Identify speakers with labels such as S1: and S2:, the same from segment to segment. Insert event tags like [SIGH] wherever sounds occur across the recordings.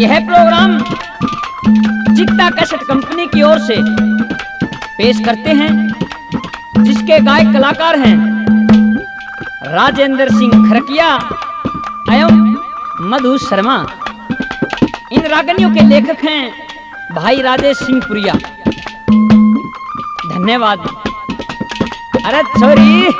S1: यह प्रोग्राम चित्ता cassette company की ओर से पेश करते हैं जिसके गायक कलाकार हैं राजेंद्र सिंह खरकिया एवं मधु शर्मा। इन रागनियों के लेखक हैं भाई राजेश सिंह पुरिया। धन्यवाद। अरे छोरी।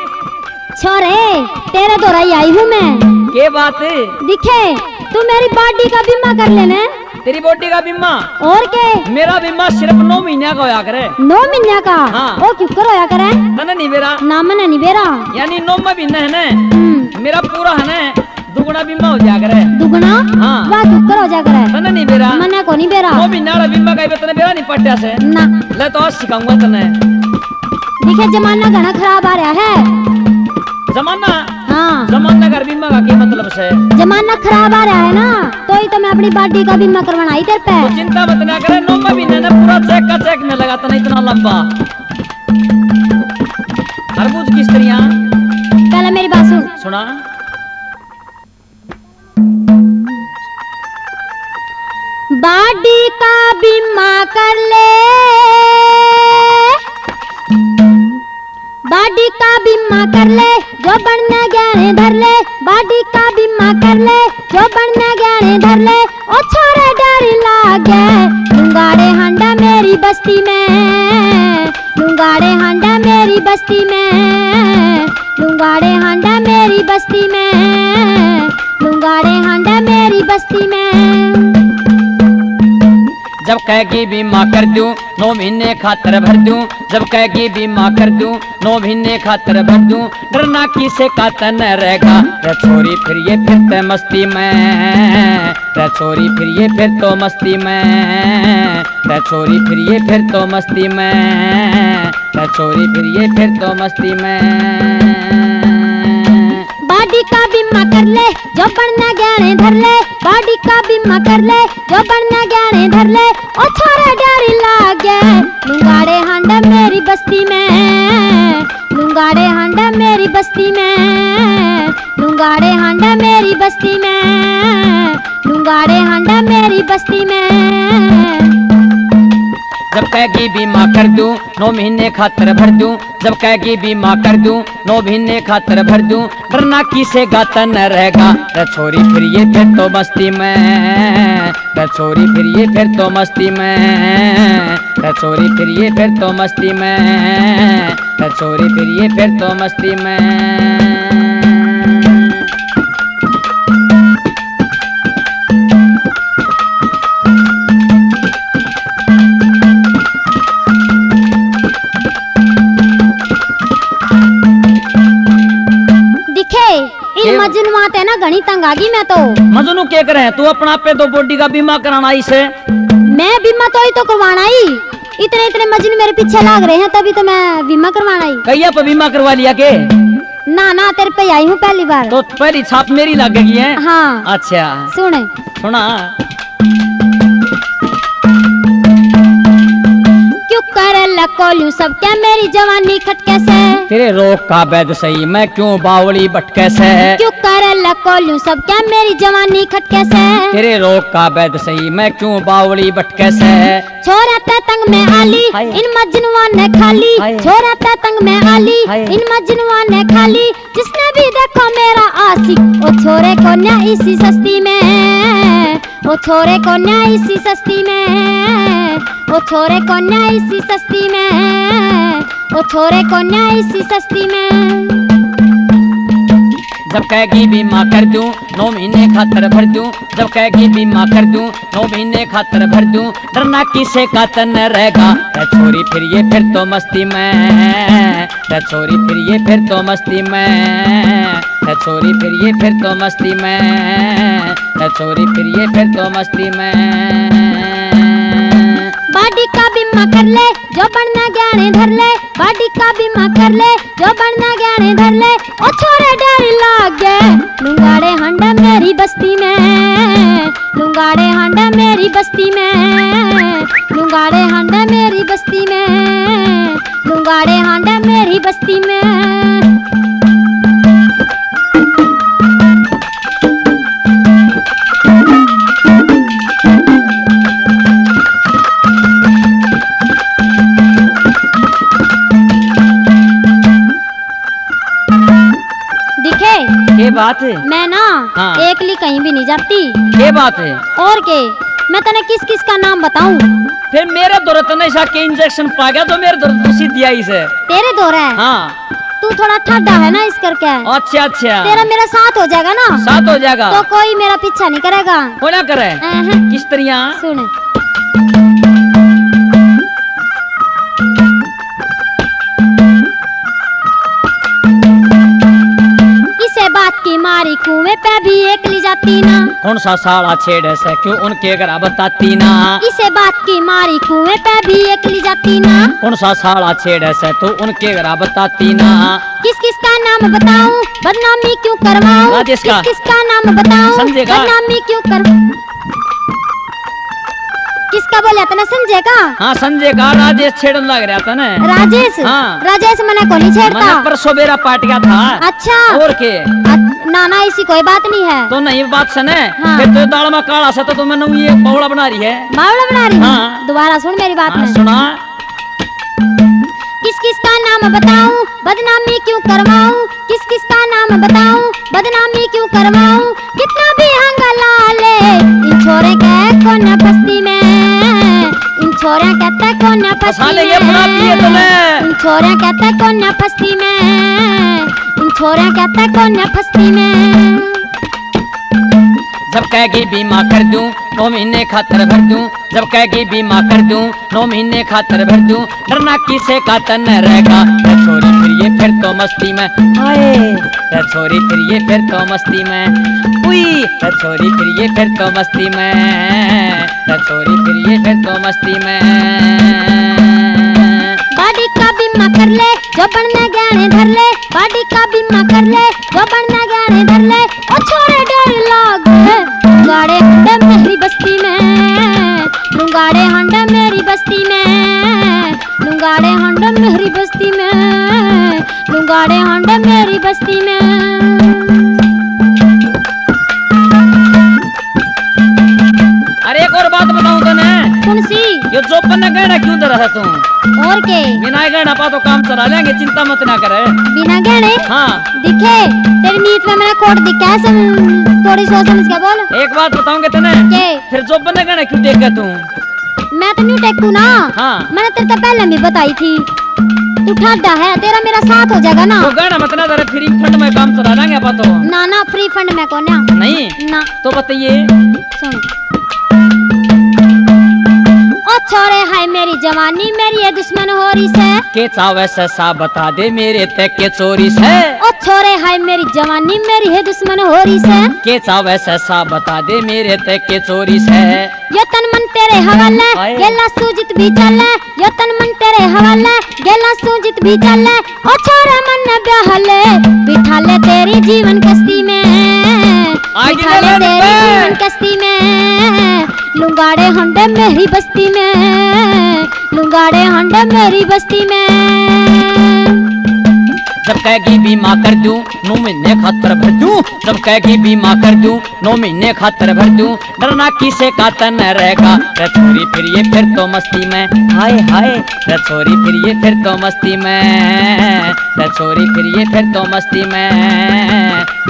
S2: छोरे तेरे तो रही आई हूँ मैं।
S1: के बात?
S2: दिखे। तू मेरी बॉडी का बीमा कर लेना।
S1: तेरी बॉडी का बीमा?
S2: और के
S1: मेरा बीमा सिर्फ़ नौ महीने का होया करे।
S2: नौ महीने का?
S1: हाँ।
S2: ओ क्यों करो या करे?
S1: तने नहीं मेरा
S2: ना मने नहीं बेरा।
S1: यानी नौ महीने है ना?
S2: हम्म,
S1: मेरा पूरा है ना? दुगना बीमा हो जाया करे।
S2: दुगना?
S1: हाँ।
S2: वाह क्यों करो जा करे।
S1: तने नहीं मेरा
S2: मने को नहीं बेरा।
S1: नौ महीने वाला बीमा का तने मेरा नहीं पट्टा से?
S2: ना।
S1: ले तो आज सिखाऊँगा तने।
S2: दिखे जमाना घना खराब आ रहा है।
S1: जमाना?
S2: हाँ।
S1: जमाना का बीमा का क्या मतलब से?
S2: जमाना खराब आ रहा है ना तो ही तो मैं अपनी बॉडी का बीमा करवाना आई तेरे पे।
S1: तो चिंता मत ना करे नौ में महीने ने पूरा चेक का चेक में लगाता नहीं इतना लंबा। खरबूज की स्त्रियाँ
S2: पहले मेरी बात सुन।
S1: सुना।
S2: बॉडी का बीमा कर ले। बॉडी का बीमा कर ले, जो बनने गहने धर ले। बॉडी का बीमा कर ले, जो बनने गहने धर ले। ओ छोरे डर लागे लुंगाड़े हांडा मेरी बस्ती में। लुंगाड़े हांडा मेरी बस्ती में। लुंगाड़े हांडा मेरी बस्ती में। लुंगाड़े हांडा मेरी बस्ती में।
S1: जब कहेगी बीमा कर दूँ, नौ महीने खातर भर दूँ। जब कहेगी बीमा कर दूँ, नौ महीने खातर भर दूँ। डरना किसे का तन रहेगा? रे छोरी फिर ये फिरते मस्ती में। रे छोरी फिर ये फिर तो मस्ती में। रे छोरी फिर ये फिर तो मस्ती में। रे छोरी फिर ये फिर तो मस्ती में।
S2: बॉडी का बीमा कर ले, जो बनना गहने धर ले। बॉडी का बीमा कर ले, जो बनना गहने धर ले। ओ छोरा डर लागे, लुंगाड़े हांडा मेरी बस्ती में। लुंगाड़े हांडा मेरी बस्ती में, लुंगाड़े हांडा मेरी बस्ती में, लुंगाड़े हांडा मेरी बस्ती में।
S1: जब कहेगी बीमा कर दूँ, नौ महीने खातर भर दूँ। जब कहेगी बीमा कर दूँ, नौ महीने खातर भर दूँ। डरना किसे गाता न रहेगा? रे छोरी फिर ये फिर तो मस्ती में। रे छोरी फिर ये फिर तो मस्ती में। रे छोरी फिर ये फिर तो मस्ती में। रे छोरी फिर ये फिर तो मस्ती में।
S2: इन
S1: मजन
S2: मजनुआ ते ना घनी तंग आ गई मैं तो।
S1: मजनू क्या करे तू अपना पे तो बॉडी का बीमा कराना आई से।
S2: मैं बीमा तो ही तो करवाना ही। इतने इतने मजनू मेरे पीछे लाग रहे हैं तभी तो मैं बीमा करवाना ही।
S1: कहिया पे बीमा करवा लिया के?
S2: ना ना तेरे पे आई हूँ पहली बार।
S1: तो पहली छाप मेरी लगेगी है?
S2: हाँ।
S1: अच्छा।
S2: सुने।
S1: सुना।
S2: कर लकोलू सब क्या मेरी जवानी खटके से?
S1: तेरे रोक का वैद सही मैं क्यों बावली भटके से?
S2: क्यों कर लकोलू सब क्या मेरी जवानी खटके से?
S1: तेरे रोक का बैद सही मैं क्यों बावली भटके से?
S2: छोरा ते तंग में आली इन मजनुआ ने खाली। छोरा ते तंग में आली इन मजनुआ ने खाली। जिसने भी देखो मेरा आशिक ओ छोरे को न्या इसी सस्ती में। ओ छोरे को न्याय इसी सस्ती में ओ छोरे को न्याय इसी सस्ती में ओ छोरे को न्याय इसी सस्ती में
S1: जब कहेगी, बीमा कर दूँ, नौ महीने खातर भर दूँ। जब कहेगी, बीमा कर दूँ, नौ महीने खातर भर दूँ। डरना किसे का तन रहेगा? रे छोरी, फिर ये फिर तो मस्ती में। रे छोरी, फिर ये फिर तो मस्ती में। रे छोरी, फिर ये फिर तो मस्ती में। रे छोरी, फिर ये फिर तो मस्ती में।
S2: बीमा कर ले, जो बनना ज्ञाने धर ले, बाडी का बीमा कर ले, जो बनना ज्ञाने धर ले, ओ छोरे डर लागे। लुंगाड़े हांडा मेरी बस्ती में, लुंगाड़े हांडा मेरी बस्ती में, लुंगाड़े हांडा मेरी बस्ती
S1: हाँ।
S2: एकली कहीं भी नहीं जाती।
S1: ये बात है।
S2: और के? मैं तने किस किस का नाम बताऊँ?
S1: फिर मेरे दौरत ने के इंजेक्शन पा गया तो मेरे दौरत उसी दिया इसे
S2: तेरे दौर? है।
S1: हाँ
S2: तू थोड़ा ठंडा है ना इस करके।
S1: अच्छा अच्छा।
S2: तेरा मेरा साथ हो जाएगा ना?
S1: साथ हो जाएगा।
S2: तो कोई मेरा पीछा नहीं करेगा।
S1: हो ना करे। किस तरह
S2: सुन। कुएँ पे भी एकली जाती ना।
S1: कौन सा साड़ा छेड़ से क्यों उनके घर बताती ना?
S2: किसे बात की मारी कुएँ पे भी एकली जाती ना।
S1: कौन सा साड़ा छेड़ से तू उनके घर बताती ना?
S2: किस किस का नाम बताऊँ? बदनामी क्यों करवाऊं? किस किस का नाम बताऊँ? बदनामी क्यों कर किसका बोले? तना संजय का?
S1: हाँ संजय का। राजेश छेड़न लग रहा था ना
S2: राजेश?
S1: हाँ।
S2: राजेश मने को नहीं छेड़ता।
S1: मैंने परसों बेरा पाट गया था।
S2: अच्छा।
S1: और के?
S2: अ- ना ना ऐसी कोई बात नहीं है।
S1: तो नहीं बात सुने।
S2: हाँ।
S1: फिर तो दाल में काला सा तो, तो मैंने ये पौड़ा बना रही है।
S2: बावड़ा बना रही हूँ?
S1: हाँ।
S2: दोबारा सुन मेरी बात
S1: हाँ, सुना।
S2: किस किस का नाम बताऊँ? बदनामी क्यों करवाऊं? किस किस का नाम बताऊँ? बदनामी क्यों करवाऊं? कितना भी हंगला ले इन छोरे के कौन बस्ती में? इन छोरे कहते कौन बस्ती
S1: लेंगे अपना पिए तो
S2: में इन छोरे कहते कौन बस्ती में? छोरे कहते कौन बस्ती में?
S1: जब कहेगी बीमा कर दूँ नौ महीने खातर भर दूँ। जब कहेगी बीमा कर दूँ नौ महीने खातर भर दूँ। डरना किसे का तन रहेगा? छोरी फिर ये फिर तो मस्ती में। हाय रे छोरी फिर ये फिर तो मस्ती में। उई। छोरी फिर ये फिर तो मस्ती में। छोरी फिर ये फिर तो मस्ती में।
S2: बाडी का बीमा कर ले। जो बनना गहने धर ले बाडी का बीमा कर ले जो बनना गहने धर ले ओ छोरे डर लागे। लुंगाड़े हंडे मेरी बस्ती में लुंगाड़े हंडे मेरी बस्ती में लुंगाड़े हंडे मेरी बस्ती में लुंगाड़े हंडे मेरी बस्ती में।
S1: अरे एक और बात बताऊँ तने?
S2: कौन सी?
S1: ये जो पन्ना गहना क्यों दे रहा तू?
S2: और के?
S1: बिना गहना पा तो काम चला लेंगे चिंता मत ना करे।
S2: बिना गहने
S1: हाँ।
S2: दिखे तेरी नीत में मैंने कोट दिखा है सम थोड़ी सोच समझ के बोल।
S1: एक बात बताऊँगे तने?
S2: के?
S1: फिर जो बना गहना क्यों देख तू?
S2: मैं तो न्यू टेकू ना।
S1: हाँ।
S2: मैंने तेरे तो पहले भी बताई थी। तू ठाडा है तेरा मेरा साथ हो जाएगा ना।
S1: तो गहना मत ना तेरे फ्री फंड में काम चला लेंगे पा तो।
S2: ना ना फ्री फंड में कौन
S1: नहीं?
S2: ना।
S1: तो बताइए।
S2: जवानी मेरी दुश्मन हो रही से।
S1: के चावे ससा बता दे मेरे तक के चोरी से।
S2: ओ छोरे हाय मेरी जवानी मेरी है दुश्मन हो रही से।
S1: के चावे ससा बता दे मेरे तक के चोरी से।
S2: यो तन मन तेरे हवाले गेला सूजित भी चले। यो तन मन तेरे हवाले गेला सूजित भी चले। ओ छोरे मन ने ब्याहले बिठा ले तेरी जीवन कश्ती में।
S1: आगे
S2: बिठा ले तेरी जीवन कश्ती में। लुंगाड़े हंडे मेरी बस्ती में, लुंगाड़े हंडे मेरी बस्ती में।
S1: जब कहेगी बीमा कर दूँ, नौ महीने खातर भर दूँ। जब कहेगी बीमा कर दूँ, नौ महीने खातर भर दूँ। डरना किसे का तन रहेगा? रे छोरी फिर ये फिर तो मस्ती में। हाय हाय रे छोरी फिर ये फिर तो मस्ती में। रे छोरी फिर ये फिर तो मस्ती में।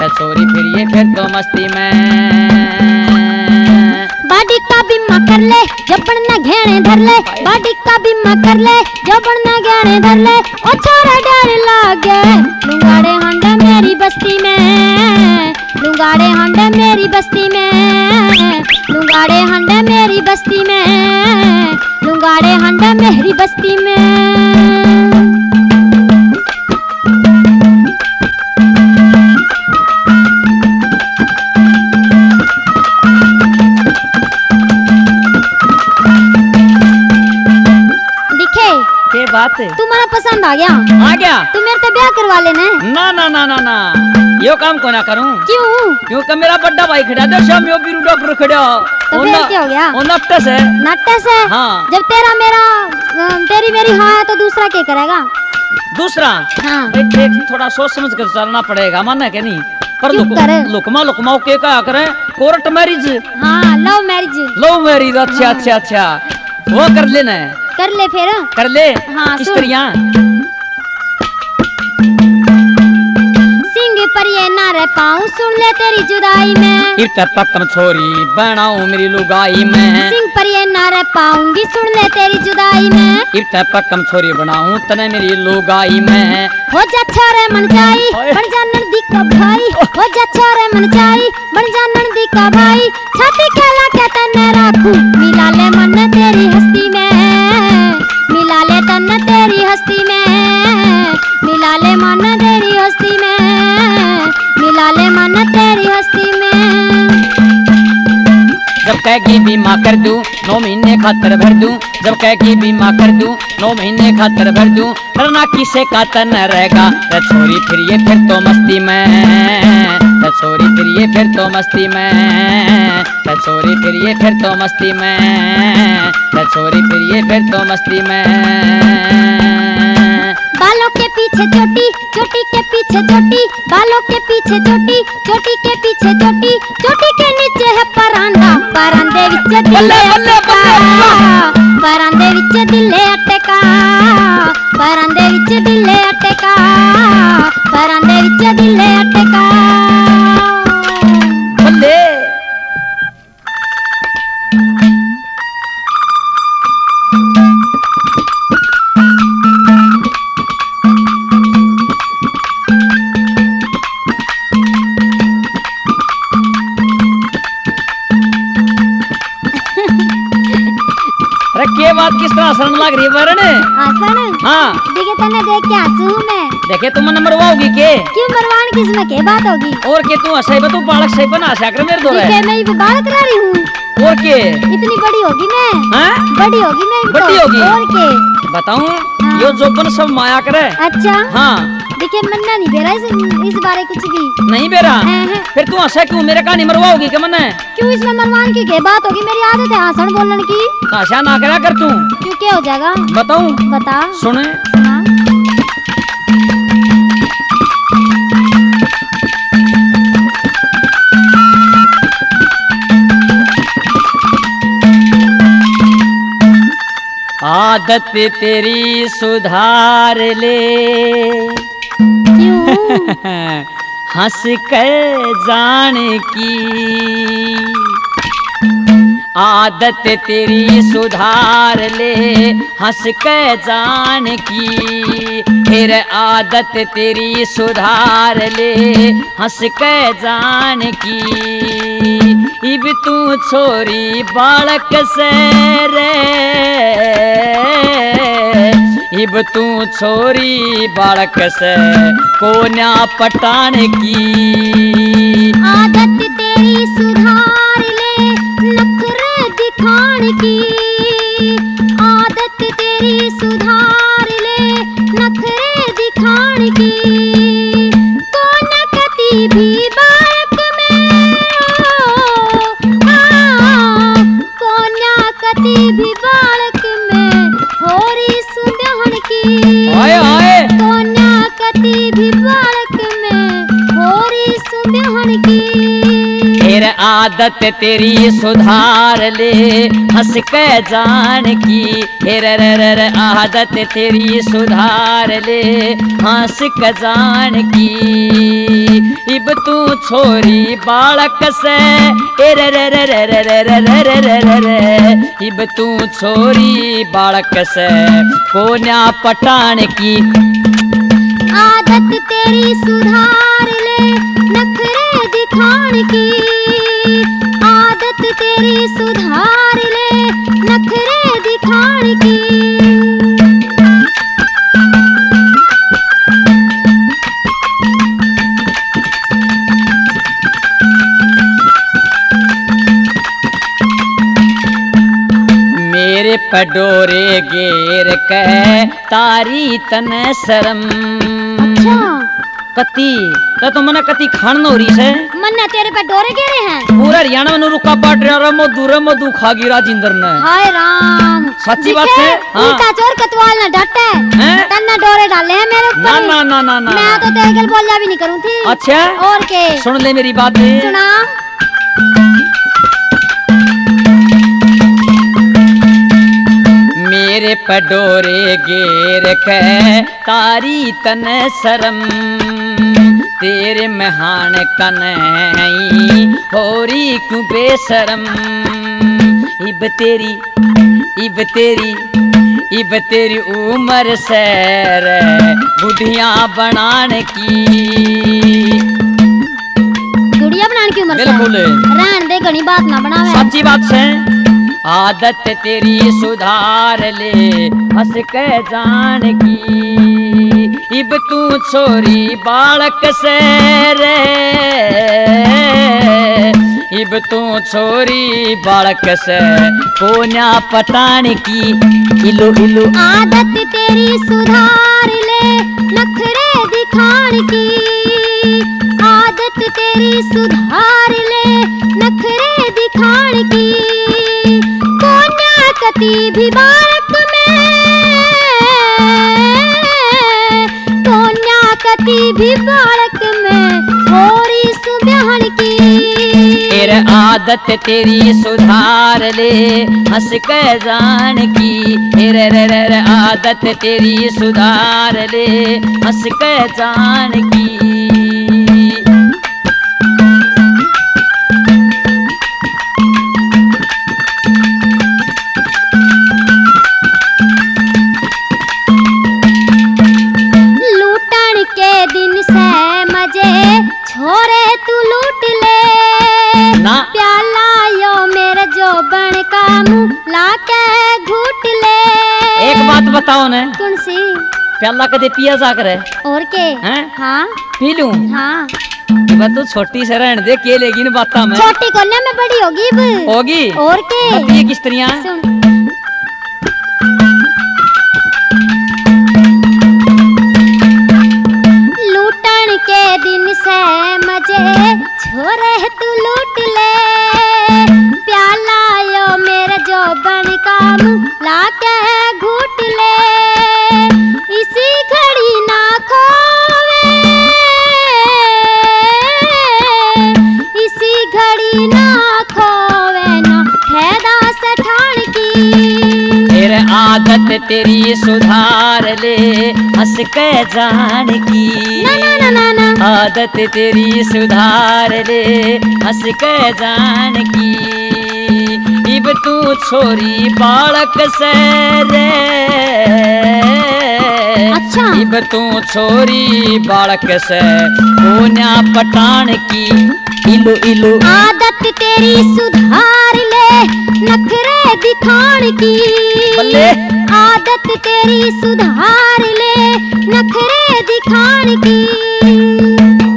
S1: रे छोरी फिर ये फिर तो मस्ती में।
S2: बाडी का बीमा कर ले जबड़ न घेणे धर ले। बाडी का बीमा कर ले जबड़ न घेणे धर ले। ओ छोरा डर लागे, लुंगाड़े हंडे मेरी बस्ती में। लुंगाड़े हंडे मेरी बस्ती में। लुंगाड़े हंडे मेरी बस्ती में। लुंगाड़े हंडे मेरी बस्ती में।
S1: बात है।
S2: तू मेरा पसंद आ गया।
S1: आ गया?
S2: तुम मेरे से ब्याह करवा लेना
S1: ना ना ना ना ना। यो काम को ना करूँ।
S2: क्यों?
S1: क्योंकि मेरा बड़ा भाई खड़ा दे शाम यो बीरू डॉक्टर खड़ा
S2: तो फिर क्या हो गया?
S1: वो नफ्टस है।
S2: नाट्य से
S1: हाँ।
S2: जब तेरा मेरा तेरी मेरी हाँ है तो दूसरा क्या करेगा?
S1: दूसरा?
S2: हाँ।
S1: थोड़ा सोच समझ कर चलना पड़ेगा। माना क्या नहीं? पर? लुकमा लुकमा के क्या करे? Court marriage.
S2: हाँ लव मैरिज।
S1: लव मैरिज अच्छा अच्छा अच्छा। वो कर लेना है।
S2: कर ले फिर।
S1: कर ले।
S2: हाँ। सिंह पर ये ना रह पाऊँ सुन ले तेरी जुदाई में।
S1: इर्त पक्कम छोरी बनाऊँ मेरी लुगाई में।
S2: सिंह पर ये ना रह पाऊँगी सुन ले तेरी जुदाई में।
S1: इर्त पक्कम छोरी बनाऊँ तने मेरी लुगाई में।
S2: हो जा छोरे मन जाई बन जा नंदी का भाई। हो जा छोरे मन जाई बन जा नंदी का भाई। छाती खेला के तने राखू मिला ले मन तेरी हस्ती में। मिला मन तेरी हस्ती में।
S1: जब कहेगी बीमा कर दूँ, नौ महीने खातर भर दूँ। जब कहेगी बीमा कर दूँ, नौ महीने खातर भर दूँ। डरना किसे का तन रहेगा? छोरी, फिर ये फिर तो मस्ती में। छोरी, फिर ये फिर तो मस्ती में। छोरी, फिर ये फिर तो मस्ती में। छोरी, फिर ये फिर तो मस्ती में।
S2: बालों के पीछे चोटी चोटी के पीछे चोटी बालों के पीछे चोटी चोटी के पीछे चोटी चोटी के नीचे है परांदा परांदे विच दिले अटका। परांदे विच दिले अटका। परांदे विच दिले अटका।
S1: के
S2: हंसू हूँ मैं।
S1: देखे तुम नंबर होगी के?
S2: क्यों मरवान? किसमें? के बात होगी?
S1: और के तू हंसाई तू बालक सही बना कर मेरे दो
S2: दिखे मैं भी बाल करा रही हूँ।
S1: और के?
S2: इतनी बड़ी होगी मैं।
S1: हैं?
S2: बड़ी होगी मैं
S1: बड़ी
S2: तो।
S1: होगी?
S2: और के?
S1: बताऊँ? यो जोबन सब माया करे।
S2: अच्छा।
S1: हाँ।
S2: देखिए मन्ना नहीं बेरा इस, इस बारे कुछ भी।
S1: नहीं बेरा?
S2: हैं, हैं।
S1: फिर तू हंसा क्यों मेरे कहानी मरवाओगी क्या मने
S2: क्यों इसमें मरवान की के बात होगी मेरी आदत है हंसण बोलने की?
S1: हंसा ना करा कर तू।
S2: क्यों क्या हो जाएगा?
S1: बताऊँ?
S2: बता।
S1: सुने। आदत तेरी सुधार ले।
S2: क्यों? [LAUGHS]
S1: हंस कर जान की। आदत तेरी सुधार ले हंस कर जान की। फिर आदत तेरी सुधार ले। हंस कर जान की। इब तू छोरी बालक से रे। इब तू छोरी बालक से कोन्या पटान की।
S2: आदत तेरी सुधार ले, नखरे दिखान की। आदत तेरी
S1: आदत तेरी सुधार ले हंस के जान की हेर आदत तेरी सुधार ले हंस के जान की इब तू छोरी बालक से इब तू छोरी बालक से कोन्या पटान की
S2: आदत तेरी सुधार ले नखरे दिखान की आदत तेरी सुधार ले नखरे की।
S1: मेरे पडोरे गेर कह तारी तन शरम।
S2: अच्छा।
S1: कति त तो मने कति खान नो रही से
S2: मन्ना तेरे पे डोरे गिरे हैं?
S1: पूरा हरियाणा में रुका बाट रे मधु रे मधु खागी राजिंदर ने।
S2: हाय राम।
S1: सच्ची बात? है? हाँ।
S2: उल्टा चोर कतवाल ना डटे
S1: हैं?
S2: तन्ना डोरे डाले हैं मेरे ऊपर।
S1: ना ना ना ना ना।
S2: मैं तो तेरे गल बोलिया भी नहीं करूँ थी
S1: अच्छा?
S2: और के?
S1: सुन ले मेरी बात।
S2: सुना।
S1: मेरे पडोरे गेर कह तारी तन शरम। तेरे महान कन्हई होरी क्यों बेशरम? इब तेरी इब तेरी इब तेरी उम्र सैर बुढ़िया बनाने की।
S2: गुड़िया बनाने की उम्र से
S1: बिल्कुल।
S2: रहन दे घनी बात ना बनावे।
S1: सच्ची बात है आदत तेरी सुधार ले हंस के जान की। इब तू छोरी बालक से रे इब तू छोरी बालक से कोन्या पटान की इलु इलु।
S2: आदत तेरी सुधार ले, नखरे दिखान की। आदत तेरी सुधार ले, नखरे दिखान की। कोन्या कति भी बालक भी बालक में थोड़ी सुब्याहन की।
S1: तेरे आदत तेरी सुधार ले, हंस के जान की। एर रे रे रे आदत तेरी सुधार ले, हंस के जान की।
S2: लाके घूट ले।
S1: एक बात बताओ ना।
S2: कौन सी
S1: प्याला कदे पिया जा करे।
S2: और के?
S1: हैं?
S2: हाँ।
S1: पी लूँ?
S2: हाँ।
S1: बस तू छोटी से रहने दे के लेगी ना बाता में।
S2: छोटी कोने में बड़ी होगी अब।
S1: होगी?
S2: और के?
S1: ये किस तरह
S2: सुन। लूटन के दिन से मज़े छोरे तू लूट ले। बन काम लाके घूट ले। इसी घड़ी ना खोवे। इसी घड़ी ना खोवे ना फैदा से ठाण की।
S1: तेरे आदत तेरी सुधार ले हंस के जान की।
S2: ना ना ना ना ना।
S1: आदत तेरी सुधार ले हंस के जान की। इब तू छोरी बालक से रे
S2: अच्छा।
S1: इब तू छोरी बालक से। कोन्या पटान की? इलु इलु।
S2: आदत तेरी सुधार ले नखरे दिखान की।
S1: बल्ले।
S2: आदत तेरी सुधार ले नखरे दिखान की।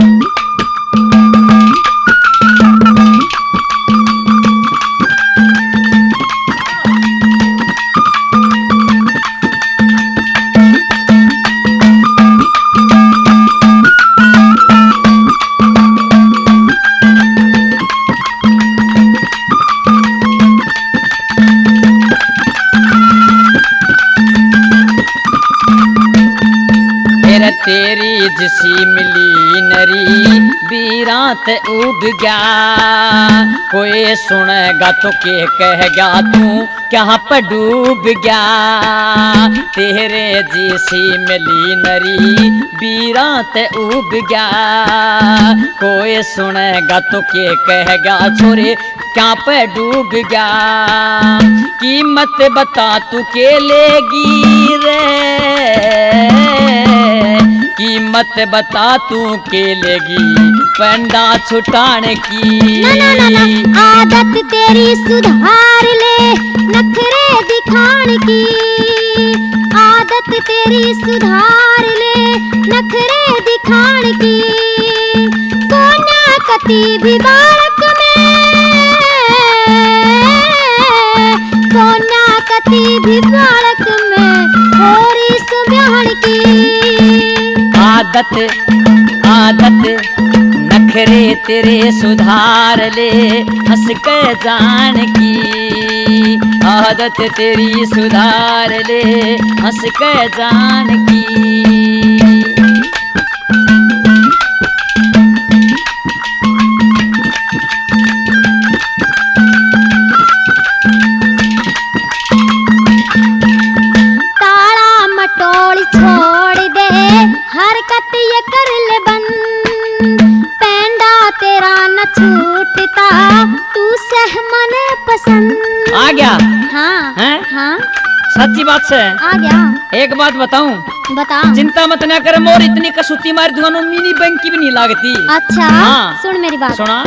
S1: नरी बीरात उब गया कोई सुनेगा तो के कह गया तू क्या पर डूब गया तेरे जिसी मिली नरी बीरात उब गया कोई सुनेगा तो के कह गया छोरे क्या पे डूब गया कीमत बता तू के लेगी रे कीमत बता तू के लेगी पंडा छुटान की।
S2: ना ना ना ना, आदत तेरी सुधार ले, नखरे दिखान की। आदत तेरी सुधार ले, नखरे दिखान की। कोन्या कति भी बालक
S1: आदत आदत, नखरे तेरे सुधार ले हंस के जान की आदत तेरी सुधार ले हंस के जान की सच्ची बात से।
S2: आ गया।
S1: एक बात बताऊँ?
S2: बता
S1: चिंता मत ना कर मोर इतनी कसूती मार दुकानों मिनी बैंक की भी नहीं लागती।
S2: अच्छा
S1: हाँ।
S2: सुन मेरी बात।
S1: सुना।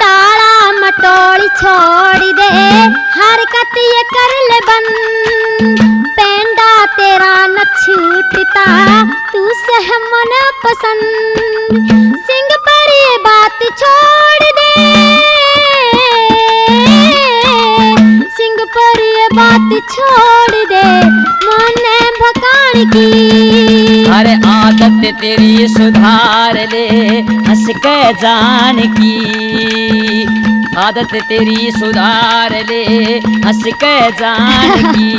S2: ताड़ा मटोड़ी छोड़ दे हरकत ये कर ले बंद। पेंडा तेरा न छूटता तू से है मन पसंद।
S1: अरे आदत तेरी सुधार ले, हंस के जान की। आदत तेरी सुधार ले, हंस के जान की।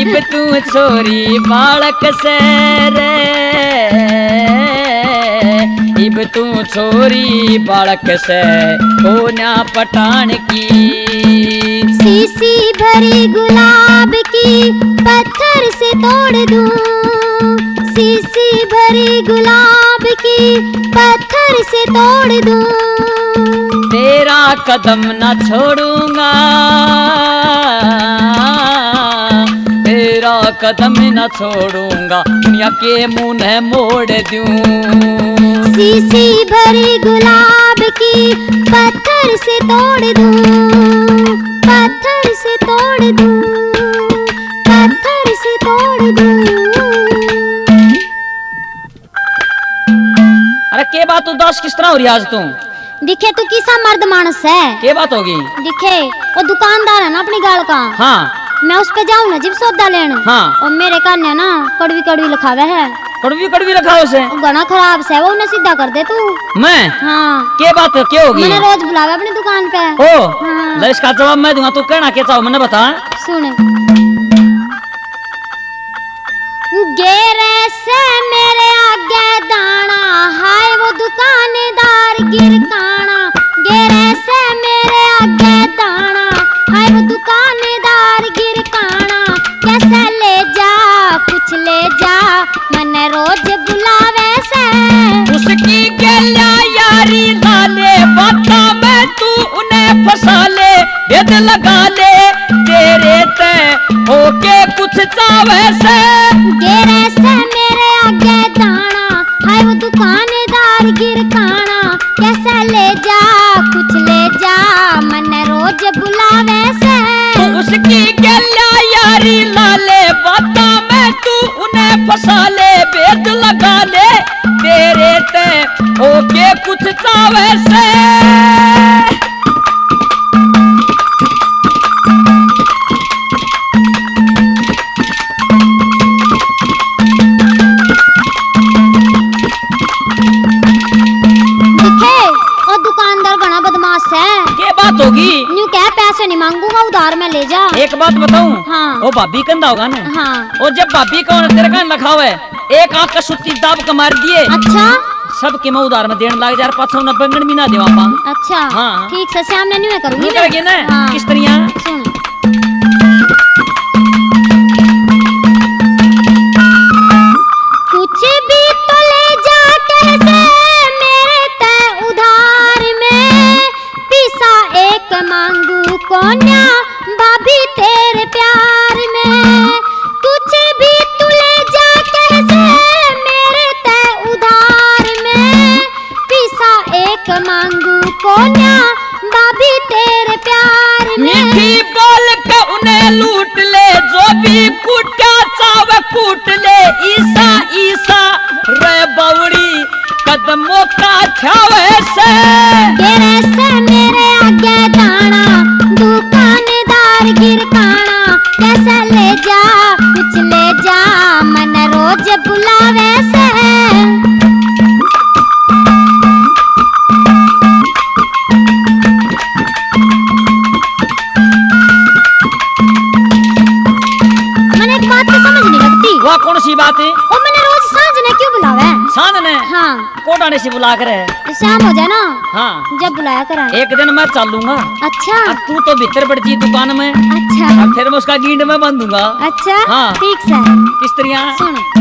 S1: इब तू छोरी बालक से रे, इब तू छोरी बालक से कोन्या पठान की।
S2: सीसी भरी गुलाब की पत्थर से तोड़ दूँ। सीसी भरी गुलाब की पत्थर से तोड़ दूँ।
S1: तेरा कदम न छोड़ूँगा। तेरा कदम न छोड़ूँगा। दुनिया के मुँह मोड़ दूँ।
S2: सीसी भरी गुलाब की पत्थर से तोड़ दूँ। पत्थर से तोड़ दूँ।
S1: के बात उदास किस तरह हो रही आज तू
S2: दिखे तू किसा मर्द मानस है?
S1: के बात होगी?
S2: दिखे वो दुकानदार है ना अपनी गाल का?
S1: हाँ।
S2: मैं उस पे जाऊँ ना जिब सौदा लेने?
S1: हाँ।
S2: और मेरे कान ने ना कड़वी कड़वी लिखावे है।
S1: कड़वी कड़वी उसे
S2: वो घना खराब से वो उन्हें सीधा कर दे तू।
S1: मैं?
S2: हाँ।
S1: के बात है? क्या होगी?
S2: मैंने रोज बुलावे अपनी दुकान पे।
S1: ओ
S2: हाँ।
S1: इसका जवाब मैं दूँगा तू कहना क्या चाहो मैंने बता
S2: सुन। गेरे से मेरे आगे दाना वो दुकानदार गिरकाना गेरे से मेरे आगे दाना। हाय वो दुकानदार गिरकाना कैसे ले जा, कुछ ले जा, मन रोज बुलावे से।
S1: उसकी गैया यारी लाले बाता में तू उन्हें फंसा ले, बेद लगा ले, तेरे ते होके कुछ चावे से। भाभी कंधा होगा ना?
S2: हाँ।
S1: और जब भाभी का तेरे कान लखा हुआ है? एक आँख का सुत्ती दाब का मार दिए।
S2: अच्छा।
S1: सबके मैं उधार में देने लाग जा पाछा ना बंगन भी ना देवा पा
S2: अच्छा।
S1: हाँ।
S2: ठीक से सामने नहीं मैं करूँगी।
S1: करेगी ना?
S2: हाँ।
S1: किस तरह
S2: ले
S1: बुला कर है
S2: शाम हो जाए ना?
S1: हाँ।
S2: जब बुलाया करा
S1: एक दिन मैं चलूँगा
S2: अच्छा।
S1: अब तू तो भीतर बढ़ जी दुकान में।
S2: अच्छा।
S1: फिर मैं उसका गींड में बांधूँगा।
S2: अच्छा।
S1: हाँ।
S2: ठीक है
S1: किस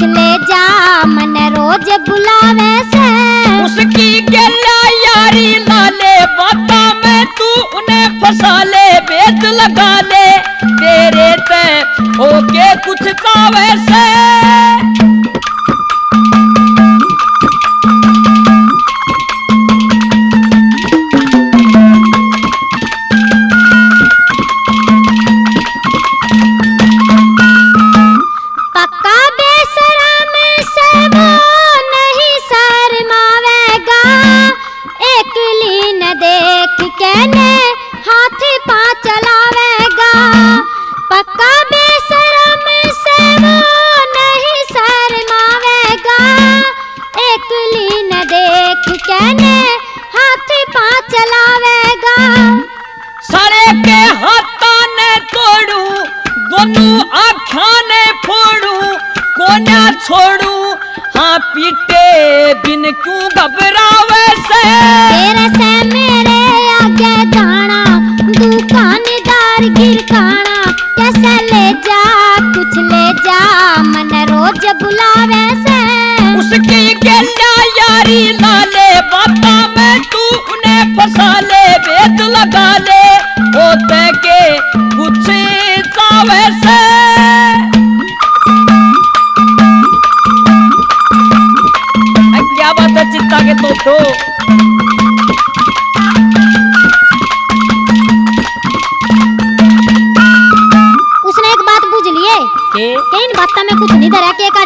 S2: कुछ ले जा मन रोज बुलावे से।
S1: उसकी गला यारी लाले बाता में तू उन्हें फसा ले, बेद लगा ले। तेरे ते होके कुछ कावे से।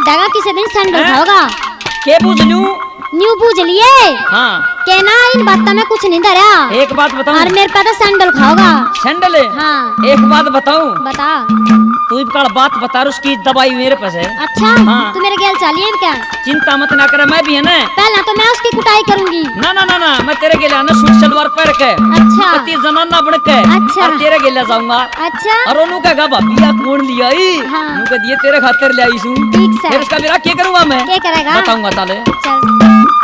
S2: नहीं किसे डागा किसी दिन सैंडल
S1: हैं?
S2: खाओगा
S1: के पूछ लूँ
S2: न्यू पूछ लिए?
S1: हाँ।
S2: के ना इन बातों में कुछ नहीं धरा
S1: एक बात बताऊँ?
S2: और मेरे पास सैंडल खाओगा।
S1: सैंडल
S2: हाँ।
S1: एक बात बताऊँ?
S2: बता।
S1: तू इनका बात बता रहा, उसकी दवाई मेरे पास है।
S2: अच्छा
S1: हाँ।
S2: तू मेरे गेल चालिए क्या?
S1: चिंता मत ना करे मैं भी है ना।
S2: पहला तो मैं उसकी कुटाई करूँगी।
S1: ना ना ना ना मैं तेरे लिए आना सूट सलवार पहन के।
S2: अच्छा।
S1: पति जनाना बन के।
S2: अच्छा।
S1: और तेरे लिए जाऊँगा।
S2: अच्छा।
S1: और ओनू कहेगा भाभी आ कौन लिया आई।
S2: हाँ।
S1: दिए तेरे खातिर ले आई सू
S2: ठीक
S1: फिर उसका मेरा क्या करूँगा मैं?
S2: क्या करेगा?
S1: बताऊँगा ताले।
S2: चल।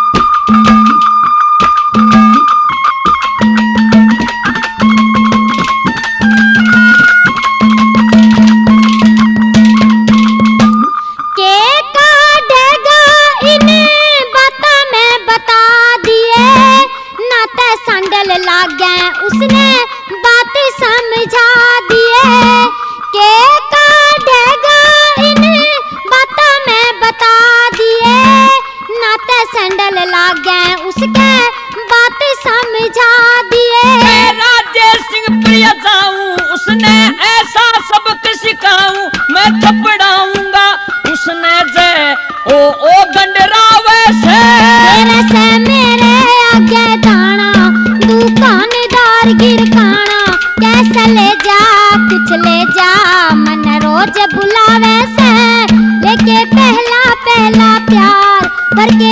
S2: भर के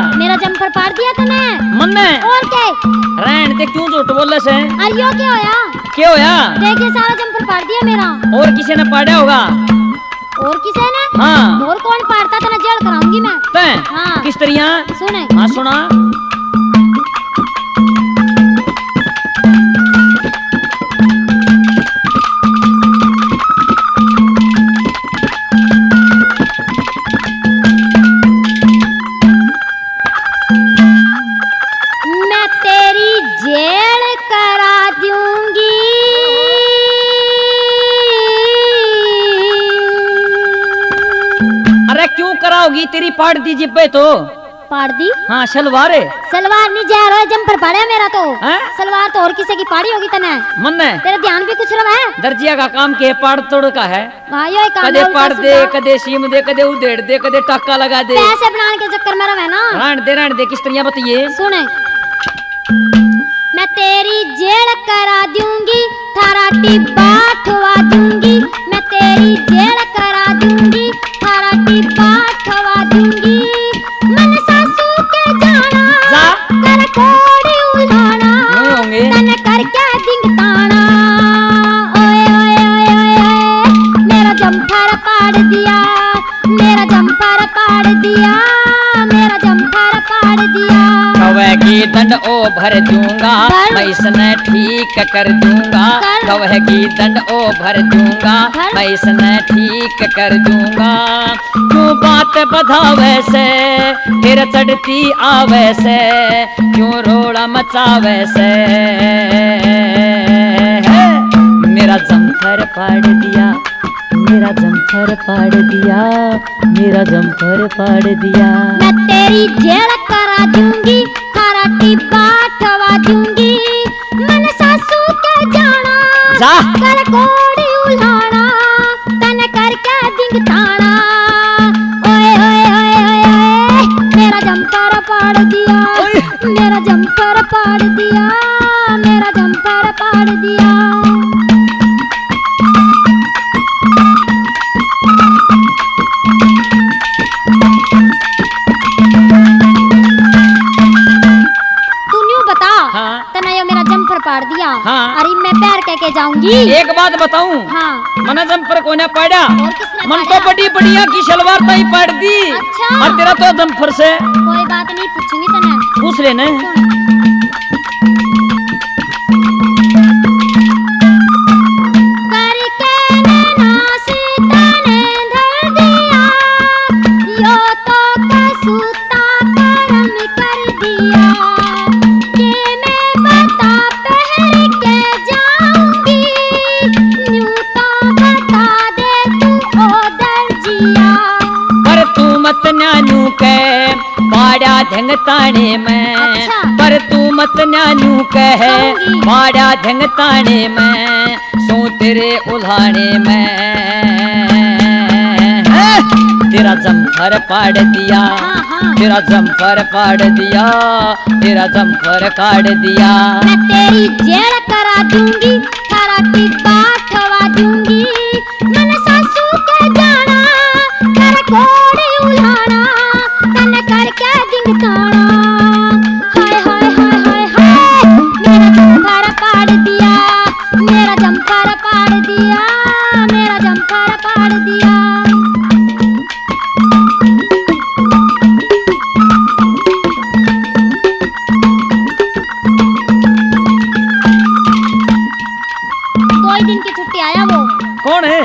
S2: मेरा
S1: जमकर पार
S2: दिया तूने?
S1: मन ने
S2: और के
S1: रहन ते क्यों झूठ बोले से
S2: अरे यो क्या होया?
S1: क्या होया?
S2: देखिए सारा जमकर पार दिया मेरा।
S1: और किसी ने पाड़ा होगा?
S2: और किसे ने?
S1: हाँ।
S2: और कौन पाड़ता ना जेल कराऊँगी मैं।
S1: तैं
S2: हाँ।
S1: किस तरिया
S2: सुने।
S1: हाँ सुना। पाड़ दी जिब्बे तो।
S2: पाड़ दी?
S1: हाँ सलवार
S2: सलवार नहीं जा रहा जंपर पाड़ा मेरा तो।
S1: हैं?
S2: सलवार तो और किसी की पाड़ी होगी तने।
S1: मन है
S2: तेरा ध्यान भी कुछ रहा है
S1: दर्जिया का काम के पाड़ तोड़ का है। कदे पाड़ दे कदे सीम दे कदे उधेड़ दे कदे टाका लगा दे।
S2: पैसे बनाने के चक्कर में रहे ना।
S1: राण दे राण दे किस तरह बताइए।
S2: सुने। मैं तेरी जेल करा दूँगी थारा टिब्बा ठवा दूँगी। मैं तेरी जेल करा दूँगी दिया मेरा जम्फर पाड़ दिया
S1: कवेगी दंड ओ भर दूँगा। मैं इसने ठीक कर दूँगा
S2: कर।
S1: कवेगी दंड ओ भर दूँगा। मैं इसने ठीक कर दूँगा क्यों बात बधावे से फिर चढ़ती आवे से क्यों रोड़ा मचावे से है। मेरा जम्फर पाड़ दिया मेरा जम्फर पाड़ दिया मेरा जम्फर पाड़ दिया।
S2: मैं तेरी जेल करा दूँगी थारा टिब्बा ठवा दूँगी। मन सासू के जाना
S1: जा।
S2: कर कोड़ी उलाना तन कर क्या दिंग ताना। ओए ओए ओए ओए मेरा जम्पर पाड़ दिया मेरा जम्पर पाड़ दिया। जाऊँगी
S1: एक बात बताऊँ?
S2: हाँ।
S1: मना जम्पर कोने पड़ा। मन तो बड़ी बढ़िया की सलवार तई पड़ दी।
S2: अच्छा।
S1: और तेरा तो जम्पर से
S2: कोई बात नहीं पूछूँगी तने
S1: पूछ लेने।
S2: ताने में अच्छा।
S1: पर तू मत नानू कह। पाड़ा ढंग ताने में सू तेरे उल्हाने में है। तेरा जम्फर पाड़ दिया
S2: हाँ, हाँ।
S1: तेरा जम्फर पाड़ दिया तेरा जम्फर काट दिया
S2: मैं तेरी जेल करा दूँगी दो ही दिन की छुट्टी आया वो।
S1: कौन है?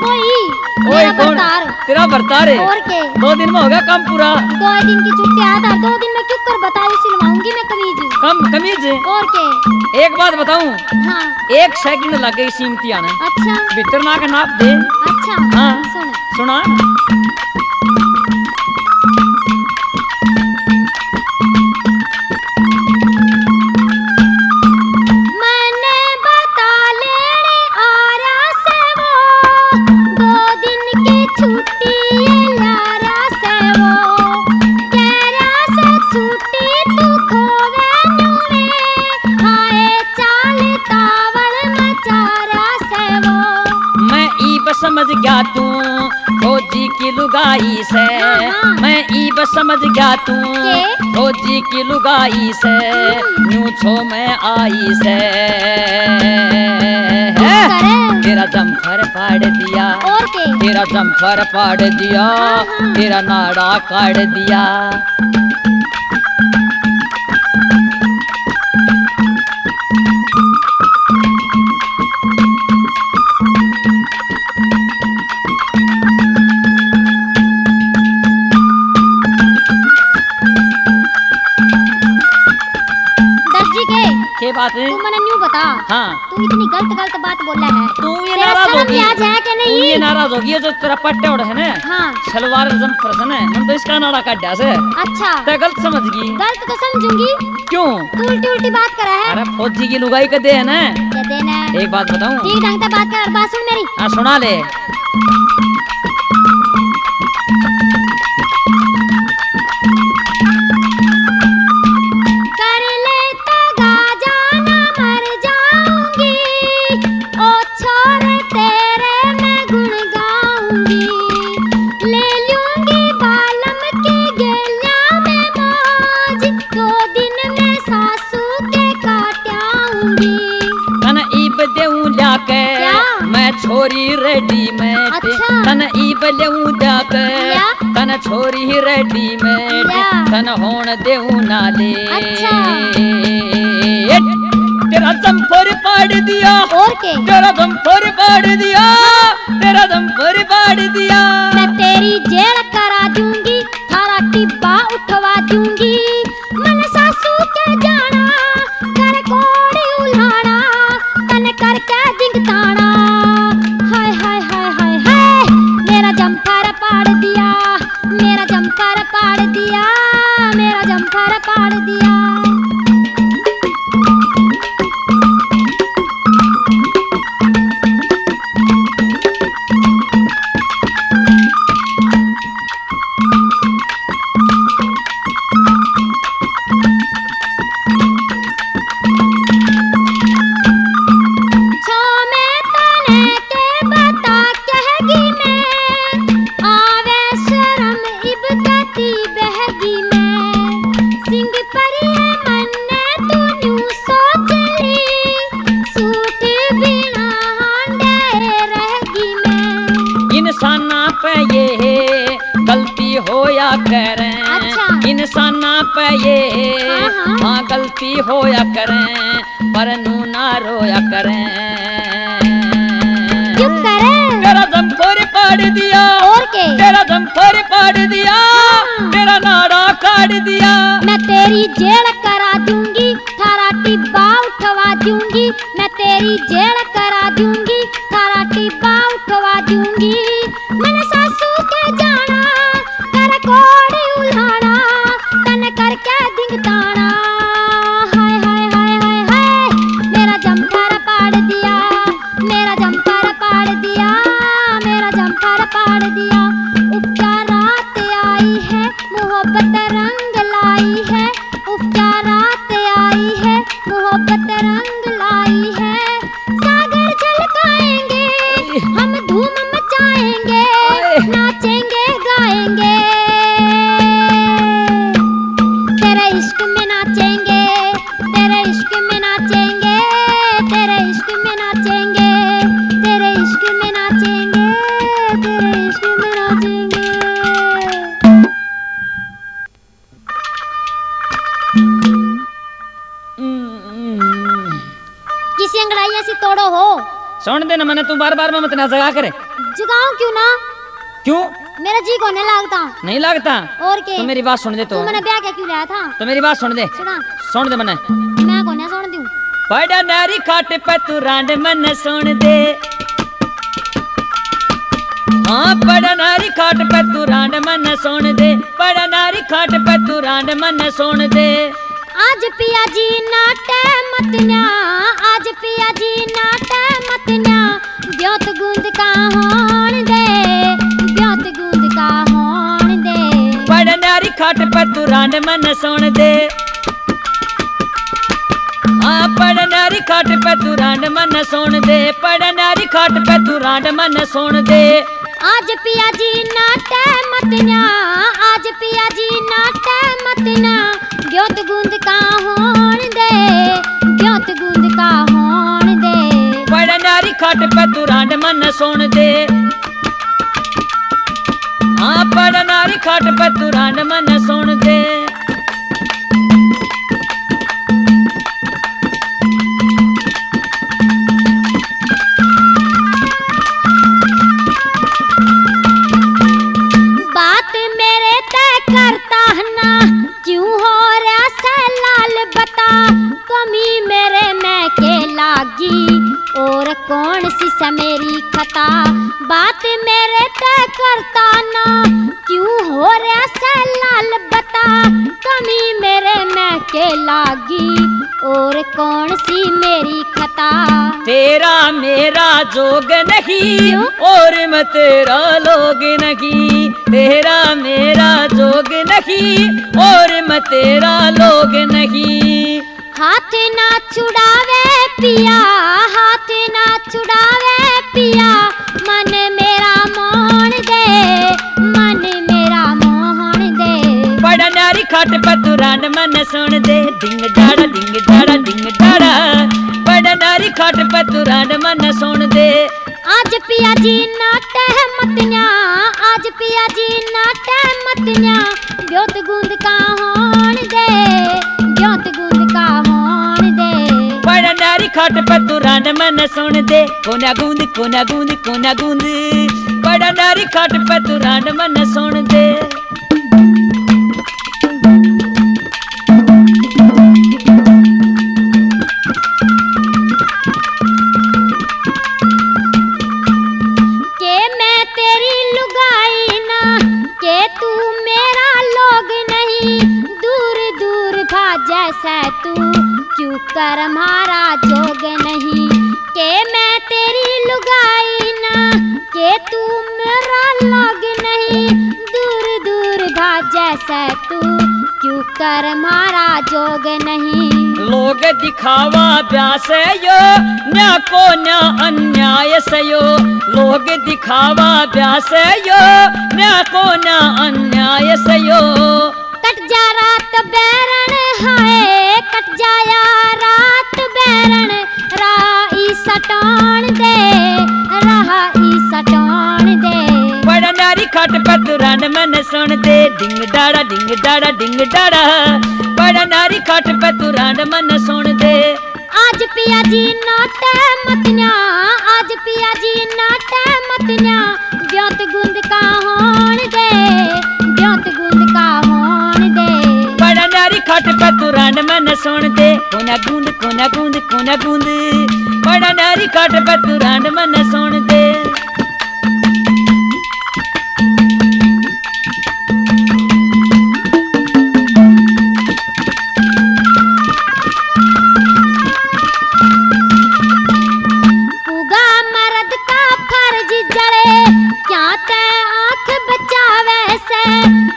S2: वही
S1: ही
S2: मेरा
S1: कौन?
S2: बरतार
S1: तेरा बरतार है?
S2: और के
S1: दो दिन में हो गया काम पूरा।
S2: दो ही दिन की छुट्टी आया था दो दिन में क्यों कर बताओ सिलवाऊँगी मैं कमीज।
S1: कम कमीज?
S2: और के
S1: एक बात बताऊँ?
S2: हाँ।
S1: एक सेकंड लग गई सीमती आने।
S2: अच्छा।
S1: भीतर ना के नाप दे।
S2: अच्छा
S1: हाँ।
S2: सुन। तू
S1: रोजी की लुगाई से यूँ छो मैं आई से। तेरा जम्फर फाड़ दिया।
S2: और के?
S1: तेरा जम्फर फाड़ दिया।
S2: हाँ, हाँ।
S1: तेरा नाड़ा काट दिया। बात। है
S2: तू मने न्यू बता।
S1: हाँ।
S2: तू इतनी गलत गलत बात बोला है।
S1: तू ये नाराज़ होगी।
S2: है
S1: तू ये
S2: नहीं?
S1: नाराज़ होगी। जो तेरा पट्टे उड़ है ना
S2: हाँ।
S1: सलवार जम सन है। मन तो इसका नाड़ा काटा से।
S2: अच्छा।
S1: ते गलत समझ गई।
S2: गलत तो समझूँगी।
S1: क्यों?
S2: तू उल्टी उल्टी बात कर रहा है।
S1: अरे फौजी की लुगाई का दे है। ना एक बात बताऊँ?
S2: ठीक ढंग से बात कर और बात सुन मेरी।
S1: हाँ सुना ले। तन ईब लेऊं लाके तन छोरी रेडीमेड
S2: क्या?
S1: तन होण देऊं नाले।
S2: अच्छा।
S1: तेरा जंपर पाड़ दिया।
S2: और के?
S1: तेरा जंपर पाड़ दिया। तेरा जंपर पाड़ दिया।
S2: मैं तेरी जेल करा दूँगी थारा टिब्बा उठवा दूँगी।
S1: तेरी
S2: जेल करा दूँगी थारा टिब्बा उठवा दूँगी मैं तेरी जेल किसी अंगड़ाई ऐसी तोड़ो हो।
S1: सुन दे ना मैंने तू बार बार में मत ना जगा करे।
S2: जगाऊं क्यों ना?
S1: क्यों?
S2: मेरा जी को नहीं लगता।
S1: नहीं लगता?
S2: और के
S1: तो मेरी बात सुन दे तो।
S2: मैंने ब्याह क्या क्यों लाया था?
S1: तो मेरी बात सुन दे।
S2: सुना।
S1: सुन दे मैंने।
S2: मैं को नहीं सुन दूँ।
S1: बड़ा नारी खाट पे तू रांड मन सुन दे। हाँ बड़ा नारी खाट पे तू रांड मन सुन दे बड़ा नारी खाट पे तू रांड मन सुन दे
S2: आज पिया जी नाटे मतन्या आज पिया जी नाटे मतन्या ब्योत गुंद का होण दे ब्योत गुंद का होण दे
S1: बड़ा नारी खाट पे तू रांड मन सुन दे हाँ बड़ा नारी खाट पे तू रांड मन सुन दे बड़ा नारी खाट पे तू रांड मन सुन दे
S2: आज पिया जी नाटे मतन्या आज पिया जी नाटे मतन्या ब्योत गुंद का होण दे ब्योत गुंद का होण दे
S1: बड़ा नारी खाट पे तू रांड मन सुन दे हाँ बड़ा नारी खाट पे तू रांड मन सुन दे
S2: बात कौन सी सा मेरी खता? बात मेरे तय करता ना। क्यों हो रहा से लाल बता? कमी मेरे में के लागी। और कौन सी मेरी खता?
S1: तेरा मेरा जोग नहीं और मैं तेरा लोग नहीं। तेरा मेरा जोग नहीं और मैं तेरा लोग नहीं।
S2: हाथ ना छुड़ावे पिया हाथ। ना छुड़ावे पिया। मन मेरा मोहन दे मन मेरा मोहन दे।
S1: बड़ा नारी खाट पतुरान मन सुन दे। डिंग डाड़ा डिंग डाड़ा डिंग डाड़ा। बड़ा नारी खाट पतुरान मन सुन दे।
S2: आज पिया जी नाटे मतन्या आज पिया जी नाटे मतन्या ब्योत गुंद का होन दे ब्योत गुंद का होन
S1: बड़ा नारी खाट पतुरान मन सुन दे कोना गूंद कोना गूंद कोना गूंद बड़ा नारी खाट पतुरान मन सुन दे
S2: तू मेरा तू क्यों कर मारा जोग नहीं? के मैं तेरी लुगाई ना, के तू मेरा लोग नहीं? दूर दूर भाग जैसे तू, क्यों कर मारा जोग नहीं?
S1: लोग दिखावा व्यास यो, न्या को न्या अन्याय सयो लोग दिखावा व्यास यो, न्या को न्या अन्याय सयो
S2: कट जा रात बैरण हाय कट जाया रात बैरण राई सटान दे रहा ई सटान दे
S1: बड़ा नारी खाट पतुरान मन सुन दे डिंग डाड़ा डिंग डाड़ा डिंग डाड़ा बड़ा नारी खाट पतुरान मन सुन दे
S2: आज पिया जी नाटे मतन्या आज पिया जी नाटे मतन्या ब्योत गुंद का होन दे ब्योत गुंद का होन दे
S1: बड़ा नारी खाट मन सुन दे कोना गूंद कोना गूंद कोना गूंद। बड़ा नारी खाट पतुरान मन सुन दे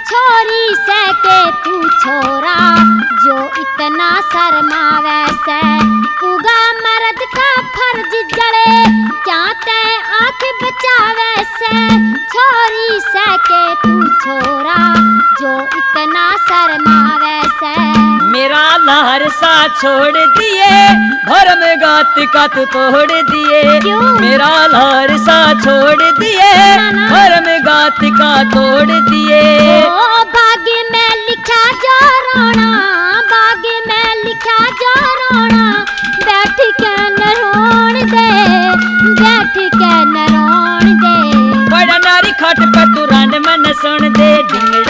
S2: छोरी से के तू जो इतना शर्मावे से। पुगा मर्द का फ़र्ज़ जड़े क्या ते आँख बचावे से। छोरी से के तू छोरा जो इतना शर्मावे से।
S1: मेरा लहर सा छोड़ दिए धर्म गात का तू तोड़ दिए। मेरा लहर सा छोड़ दिए
S2: ना, ना।
S1: धर्म गात का तोड़ दिए।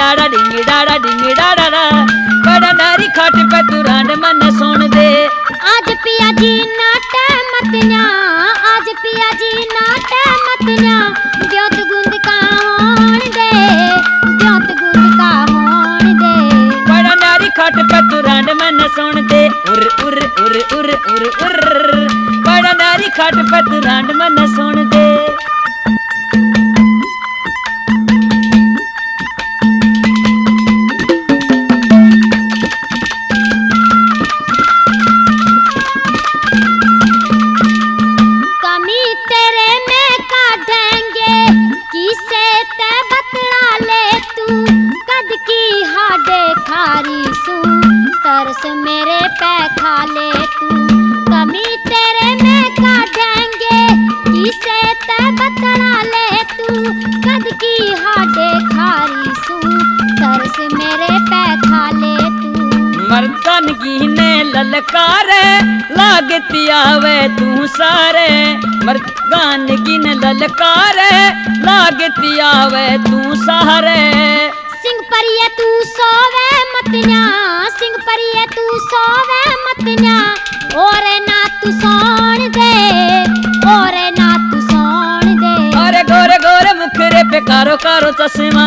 S1: डिंग डाड़ा डिंग डाड़ा डिंग डाड़ा रा। बड़ा नारी खाट पतुरान मन सुन दे
S2: आज पिया जी नाटे मतन्या आज पिया जी नाटे मतन्या ब्योत गुंद का होण दे ब्योत गुंद का होण दे
S1: बड़ा नारी खाट पतुरान मन सुन दे उर उर उर उर उर उर बड़ा नारी खाट पतुरान मन सुन
S2: लिए तू सोवे मत ना। और ना तू दे, और
S1: ना तू दे। अरे गोरे गोरे मुखरे पे कारो कारो चश्मा।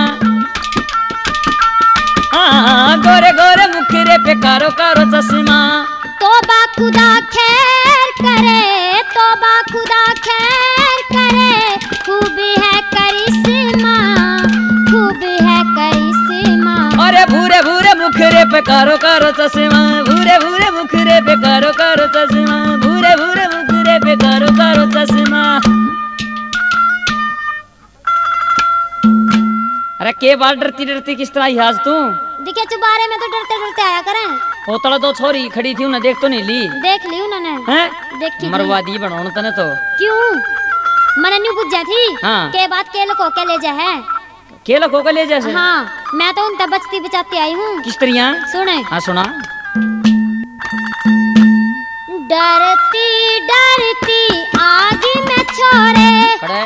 S2: हाँ
S1: गोरे गोरे मुखरे पे कारो कारो चश्मा। चश्मा भूरे भूरे मुखरे पे कारो कारो चश्मा भूरे भूरे मुखरे पे कारो कारो चश्मा। अरे के बार डरती डरती किस तरह आज तू?
S2: दिखे चुबारे में तो डरते डरते आया करें।
S1: होतड़ा तो छोरी खड़ी थी उन्हें देख तो नहीं ली।
S2: देख ली उन्होंने।
S1: हैं?
S2: देखी थी।
S1: मरवा दी बनाओ तने तो।
S2: क्यों? मैंने न्यू पूछ जा थी?
S1: हाँ।
S2: के बात के लको के ले जा है।
S1: के लखो ले जैसे
S2: हाँ मैं तो उनसे बचती बचाती आई हूँ।
S1: किस तरह
S2: सुने।
S1: हाँ सुना।
S2: डरती डरती आग में छोड़े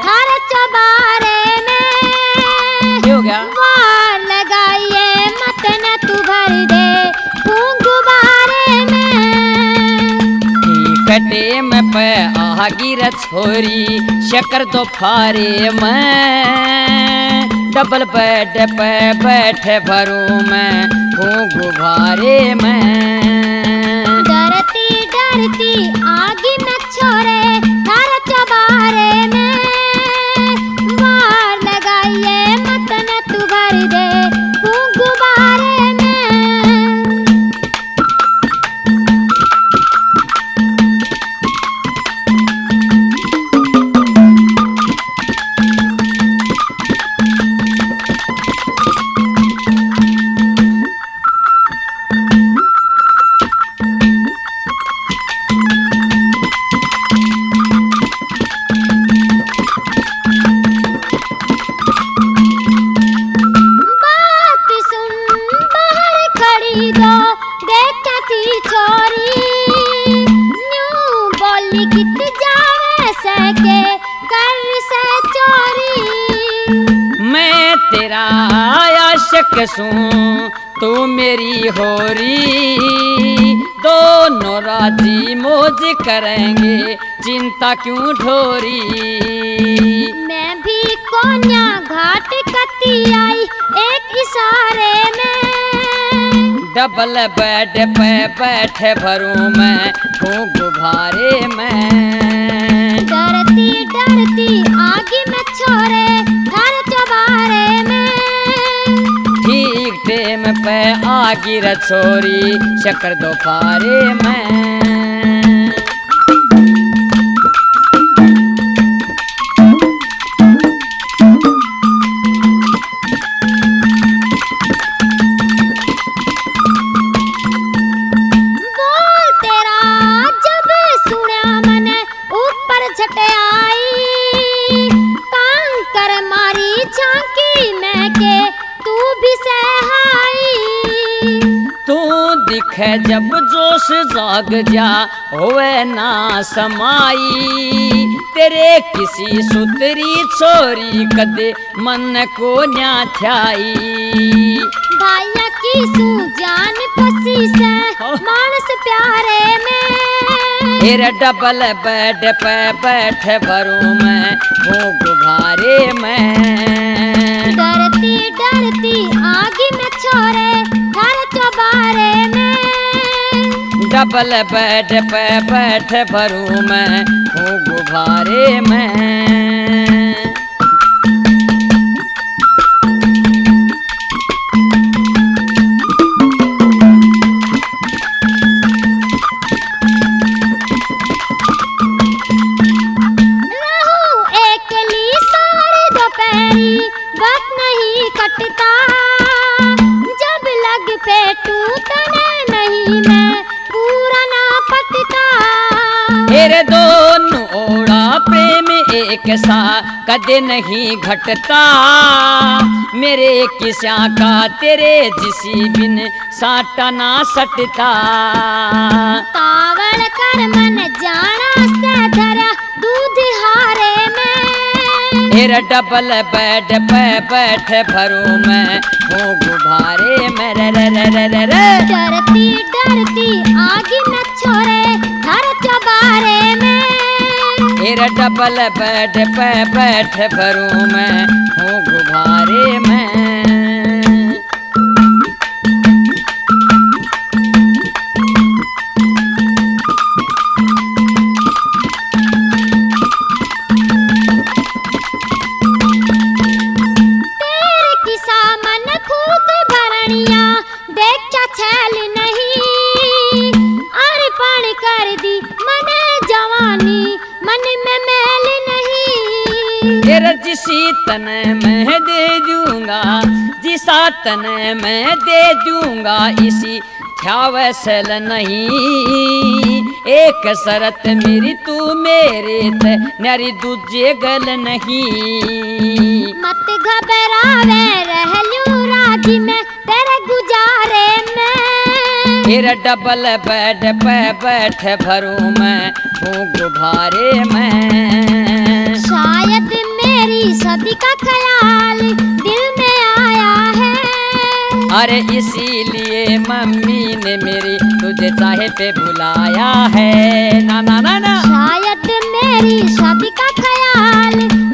S2: हर चबारे में।
S1: ये हो गया।
S2: वार लगाइए मत न तू भर दे गुब्बारे में।
S1: कटे में पे आगी छोरी शकर तो फारे मैं। डबल बेड पे बैठे भरू मैं हूँ गुब्बारे में।
S2: डरती डरती
S1: बेड पे बैठ भरू मैं हूँ गुब्बारे में।
S2: डरती डरती आगे में छोरे घर चबारे में।
S1: ठीक टेम पे आगे रछोरी चक्कर शकर दोपहरे में। दिखे जब जोश जाग जा होवे ना समाई। तेरे किसी सुतरी छोरी कदे मन को न्या थ्याई
S2: भाइया की सू जान पसी से मानस प्यारे में।
S1: फिर डबल बेड पे बैठे भरू मैं हूँ गुब्बारे में।
S2: डरती डरती आगे में छोरे घर चबारे।
S1: डबल बेड पे बैठ भरू मैं हूँ गुब्बारे में। तेरे दोनों ओड़ा प्रेम एक सा कदे नहीं घटता। मेरे किसा का तेरे जिसी बिन साटा ना सटता।
S2: कावड़ कर मन जाना से धरा दूध हारे में।
S1: तेरा डबल बेड पे बैठ भरू मैं हूँ गुब्बारे में।
S2: डरती डरती आगे में छोरे में
S1: डबल बेड पे बैठ भरू मैं हूँ गुब्बारे में। तन मैं दे दूँगा जिसा तन मैं दे दूँगा इसी छावसल नहीं। एक शरत मेरी तू मेरे ते नारी दूजे गल नहीं।
S2: मत घबरावे रह लूँ राज़ी में तेरे गुजारे में।
S1: तेरा डबल बेड पे बैठ भरू मैं हूँ गुब्बारे में।
S2: की सदी का ख्याल दिल में आया है।
S1: अरे इसीलिए मम्मी ने मेरी तुझे चाहे पे बुलाया है। ना ना ना ना।
S2: शायद मेरी सदी का ख्याल